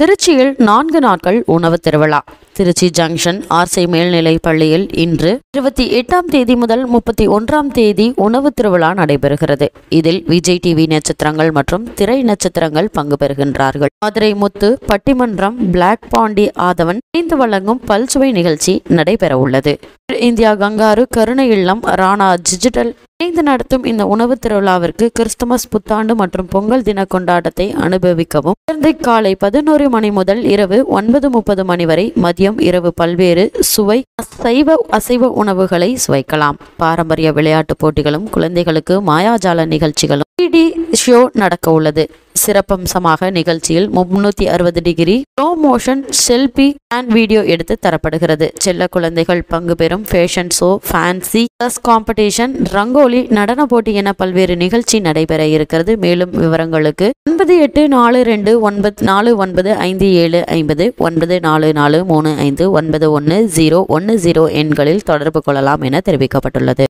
திருச்சியில் நான்கு நாட்கள் உணவு திருவிழா. திருச்சி ஜங்ஷன் ஆர்சை மேல்நிலை பள்ளியில் இன்று இருபத்தி எட்டாம் தேதி முதல் முப்பத்தி ஒன்றாம் தேதி உணவு திருவிழா நடைபெறுகிறது. இதில் விஜய் டிவி நட்சத்திரங்கள் மற்றும் திரை நட்சத்திரங்கள் பங்கு பெறுகின்றார்கள். மதுரை முத்து பட்டிமன்றம் பிளாக் பாண்டி ஆதவன் இணைந்து வழங்கும் பல்சுவை நிகழ்ச்சி நடைபெற உள்ளது இந்தியா கங்காரு கருணை இல்லம் ராணா டிஜிட்டல் இணைந்து நடத்தும் இந்த உணவு திருவிழாவிற்கு கிறிஸ்துமஸ் புத்தாண்டு மற்றும் பொங்கல் தின கொண்டாட்டத்தை அனுபவிக்கவும். குழந்தை காலை பதினோரு மணி முதல் இரவு ஒன்பது முப்பது மணி வரை மதியம் இரவு பல்வேறு சுவை சைவ அசைவ உணவுகளை சுவைக்கலாம். பாரம்பரிய விளையாட்டு போட்டிகளும் குழந்தைகளுக்கு மாயாஜால நிகழ்ச்சிகளும். டி ஷோ நடக்க உள்ளது. சிறப்பம்சமாக நிகழ்ச்சியில் முன்னூத்தி அறுபது degree slow motion selfie and video எடுத்து தரப்படுகிறது. செல்ல குழந்தைகள் பங்கு பெறும் fashion show fancy dress competition rangoli நடன போட்டி என பல்வேறு நிகழ்ச்சி நடைபெற இருக்கிறது. மேலும் விவரங்களுக்கு ஒன்பது எட்டு நாலு ரெண்டு ஒன்பது நாலு ஒன்பது ஐந்து ஏழு ஐம்பது ஒன்பது நாலு நாலு மூணு ஐந்து ஒன்பது ஒன்று ஜீரோ ஒன்று ஜீரோ எண்களில் தொடர்பு கொள்ளலாம் என தெரிவிக்கப்பட்டுள்ளது.